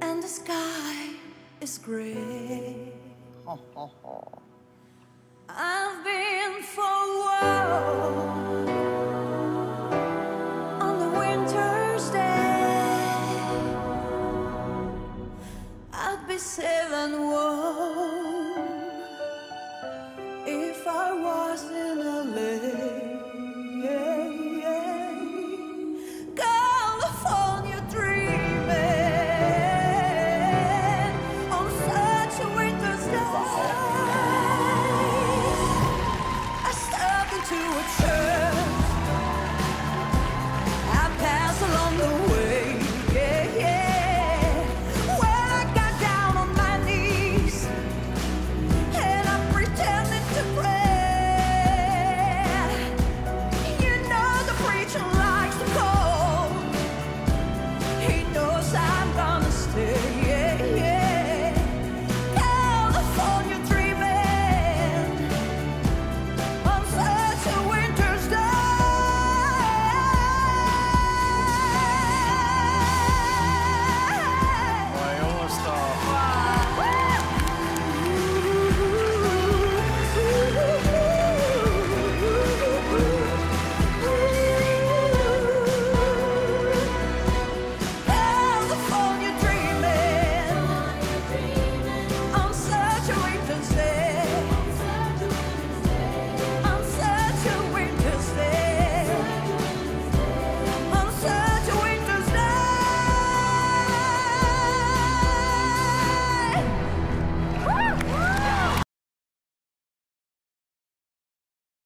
and the sky is gray. seven walls.